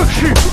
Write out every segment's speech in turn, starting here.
这是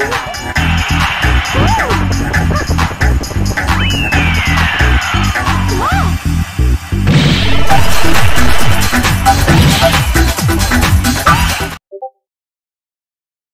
Uhul.